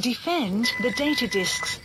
Defend the data disks.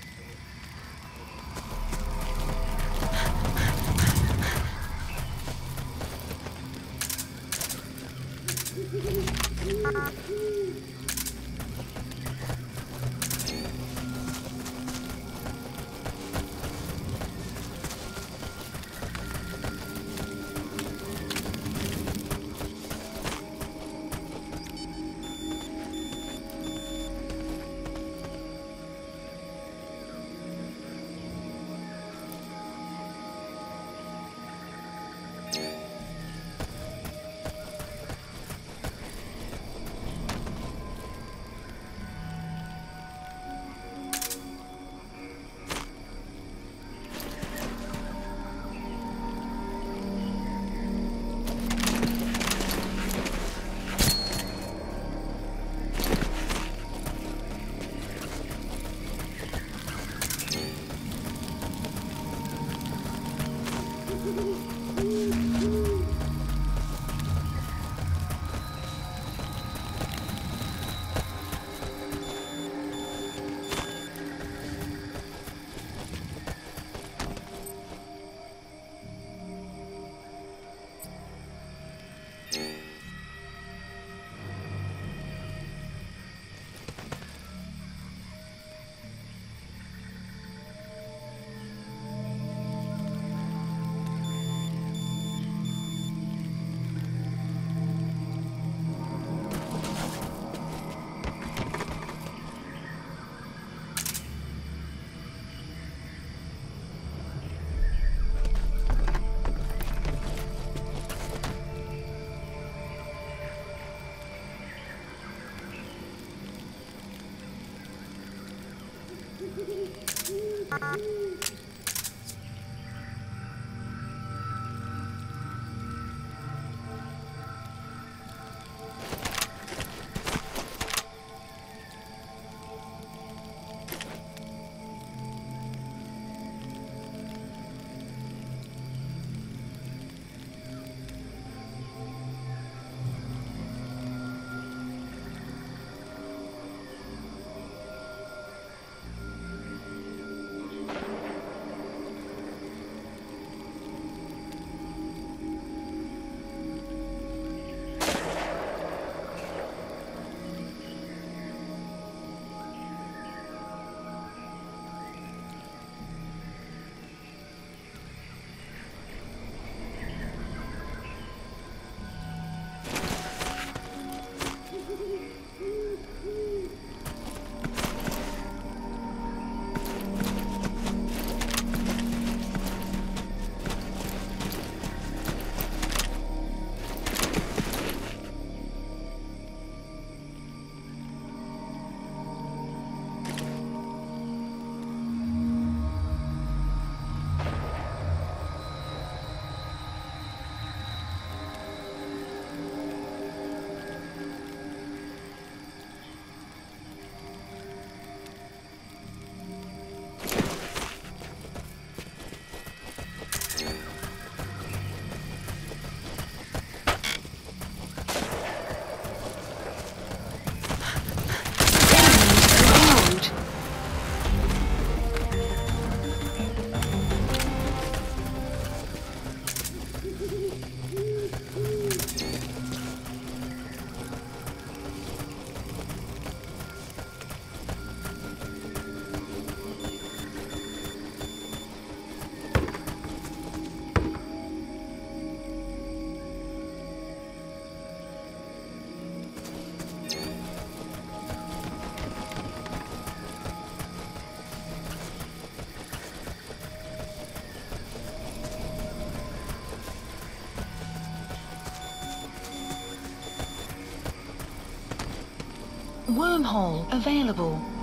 Wormhole available.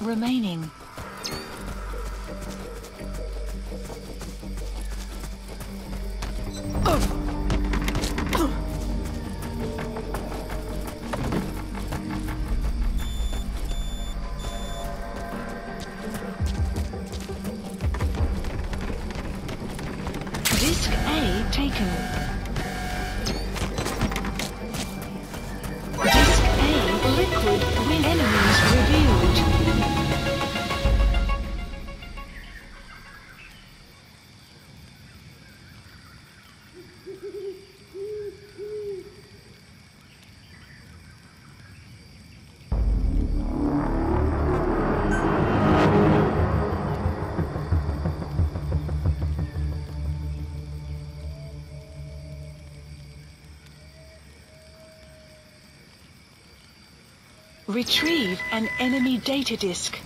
Remaining. Retrieve an enemy data disk.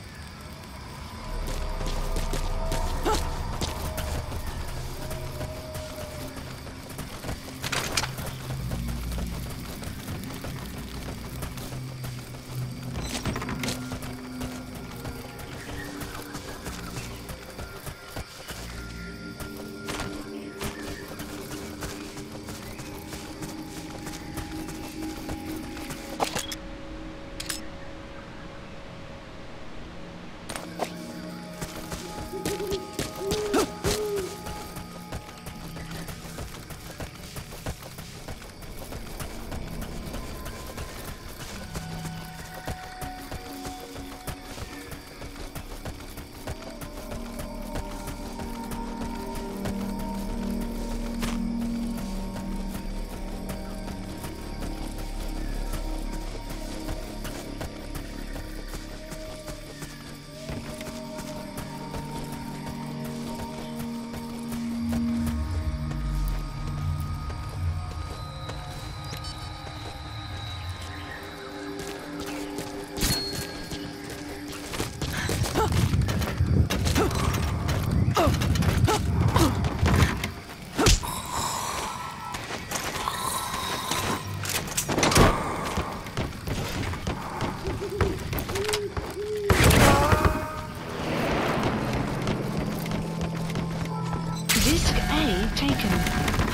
Taken.